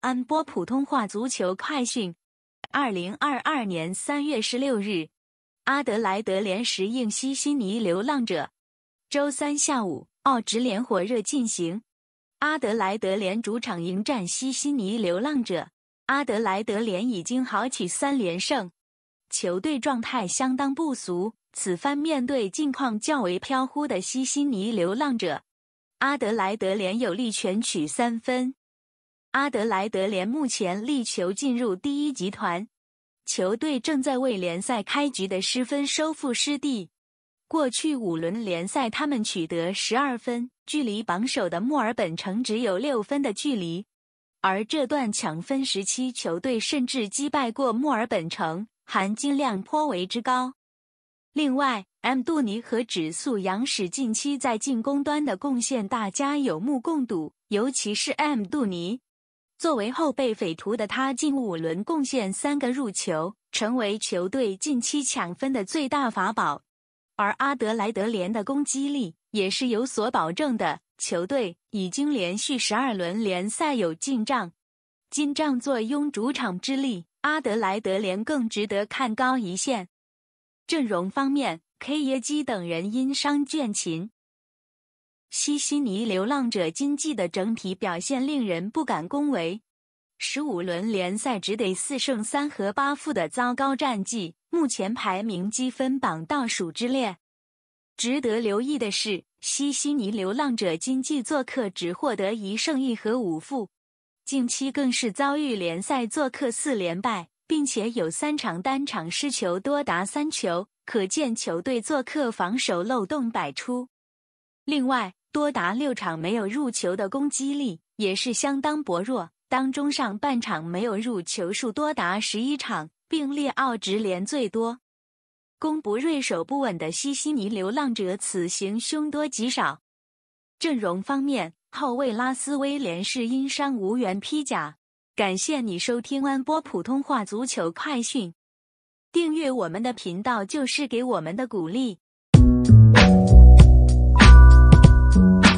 安波普通话足球快讯，二零二二年三月十六日，阿德莱德联时应西悉尼流浪者。周三下午，澳职联火热进行，阿德莱德联主场迎战西悉尼流浪者。阿德莱德联已经豪取三连胜，球队状态相当不俗。此番面对近况较为飘忽的西悉尼流浪者，阿德莱德联有力全取三分。阿德莱德联目前力求进入第一集团，球队正在为联赛开局的失分收复失地。过去五轮联赛，他们取得十二分，距离榜首的墨尔本城只有六分的距离。而这段抢分时期，球队甚至击败过墨尔本城，含金量颇为之高。另外，M 杜尼和指数杨史近期在进攻端的贡献，大家有目共睹，尤其是 M 杜尼。作为后备匪徒的他，近五轮贡献三个入球，成为球队近期抢分的最大法宝。而阿德莱德联的攻击力也是有所保证的，球队已经连续十二轮联赛有进账。金帐坐拥主场之力，阿德莱德联更值得看高一线。阵容方面，K 耶基等人因伤倦勤。西悉尼流浪者今季的整体表现令人不敢恭维，十五轮联赛只得四胜三和八负的糟糕战绩，目前排名积分榜倒数之列。值得留意的是，西悉尼流浪者今季做客只获得一胜一和五负，近期更是遭遇联赛做客四连败，并且有三场单场失球多达三球，可见球队做客防守漏洞百出。另外，多达六场没有入球的攻击力也是相当薄弱，当中上半场没有入球数多达十一场，并列澳职联最多。攻不锐守不稳的西悉尼流浪者此行凶多吉少。阵容方面，后卫拉斯威廉是因伤无缘披甲。感谢你收听安波普通话足球快讯，订阅我们的频道就是给我们的鼓励。Thank you.